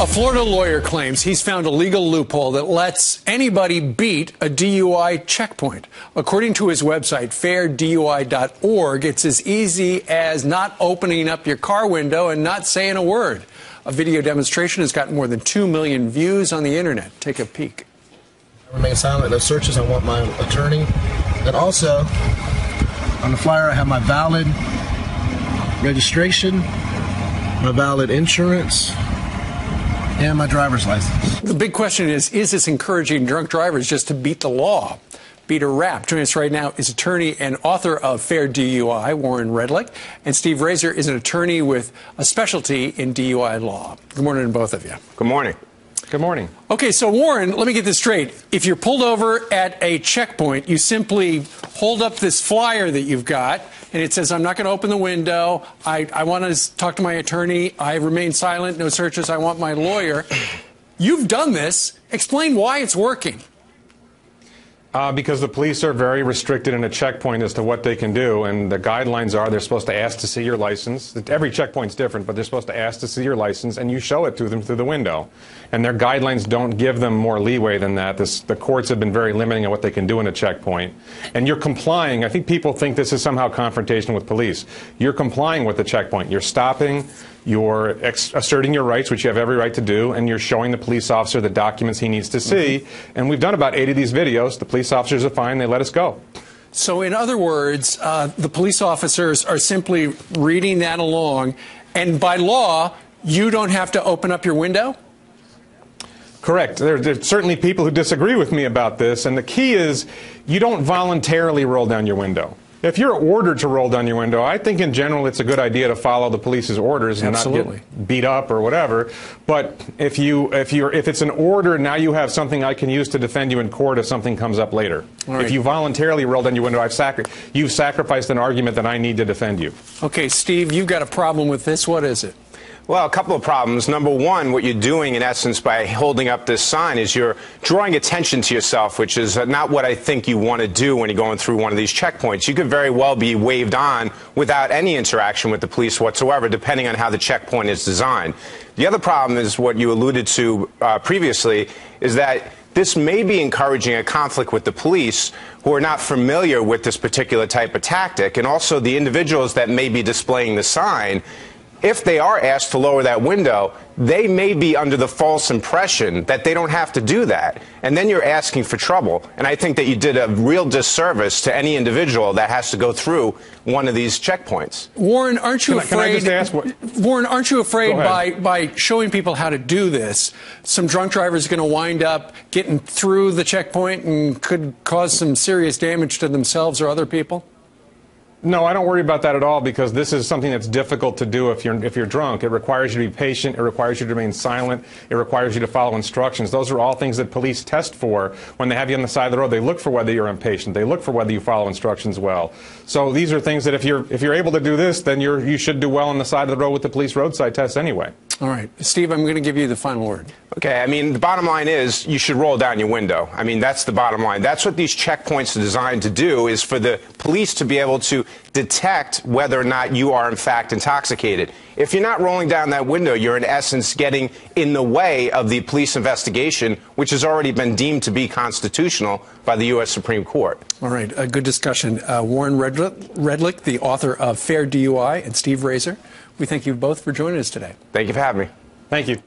A Florida lawyer claims he's found a legal loophole that lets anybody beat a DUI checkpoint. According to his website, fairdui.org, it's as easy as not opening up your car window and not saying a word. A video demonstration has gotten more than 2 million views on the internet. Take a peek. I remain silent. No searches. I want my attorney. And also, on the flyer, I have my valid registration, my valid insurance, and my driver's license. The big question is is this encouraging drunk drivers just to beat the law? Peter Rapp. Joining us right now is attorney and author of Fair DUI, Warren Redlich, And Steve Razor is an attorney with a specialty in DUI law. Good morning to both of you. Good morning. Good morning. Okay, so Warren, let me get this straight. If you're pulled over at a checkpoint, you simply hold up this flyer that you've got, and it says, I'm not going to open the window. I, I want to talk to my attorney. I remain silent. No searches. I want my lawyer. You've done this. Explain why it's working. Uh, because the police are very restricted in a checkpoint as to what they can do, and the guidelines are they're supposed to ask to see your license. Every checkpoint's different, but they're supposed to ask to see your license, and you show it to them through the window. And their guidelines don't give them more leeway than that. This, the courts have been very limiting on what they can do in a checkpoint. And you're complying. I think people think this is somehow confrontation with police. You're complying with the checkpoint. You're stopping. You're asserting your rights, which you have every right to do, and you're showing the police officer the documents he needs to see. Mm-hmm. And we've done about 80 of these videos. The police officers are fine. They let us go. So, in other words, uh, the police officers are simply reading that along, and by law, you don't have to open up your window? Correct. There, are certainly people who disagree with me about this, and the key is you don't voluntarily roll down your window. If you're ordered to roll down your window, I think in general it's a good idea to follow the police's orders and Absolutely. not get beat up or whatever. But if you if you if it's an order, now you have something I can use to defend you in court if something comes up later. Right. If you voluntarily roll down your window, I've sacri- you've sacrificed an argument that I need to defend you. Okay, Steve, you've got a problem with this. What is it? Well, a couple of problems. Number one, what you're doing in essence by holding up this sign is you're drawing attention to yourself, which is not what I think you want to do when you're going through one of these checkpoints. You could very well be waved on without any interaction with the police whatsoever, depending on how the checkpoint is designed. The other problem is what you alluded to uh, previously, is that this may be encouraging a conflict with the police who are not familiar with this particular type of tactic, and also the individuals that may be displaying the sign if they are asked to lower that window, they may be under the false impression that they don't have to do that. And then you're asking for trouble. And I think that you did a real disservice to any individual that has to go through one of these checkpoints. Warren, aren't you can afraid? I, what, Warren, aren't you afraid by, by showing people how to do this, some drunk driver is going to wind up getting through the checkpoint and could cause some serious damage to themselves or other people? No, I don't worry about that at all because this is something that's difficult to do if you're if you're drunk. It requires you to be patient. It requires you to remain silent. It requires you to follow instructions. Those are all things that police test for when they have you on the side of the road. They look for whether you're impatient. They look for whether you follow instructions well. So these are things that if you're if you're able to do this, then you're you should do well on the side of the road with the police roadside tests anyway. All right, Steve, I'm going to give you the final word. Okay, I mean, the bottom line is you should roll down your window. I mean, that's the bottom line. That's what these checkpoints are designed to do is for the police to be able to detect whether or not you are in fact intoxicated. If you're not rolling down that window, you're in essence getting in the way of the police investigation, which has already been deemed to be constitutional by the U.S. Supreme Court. All right, a good discussion. Uh, Warren Redlich, the author of Fair DUI, and Steve Razor. We thank you both for joining us today. Thank you for having me. Thank you.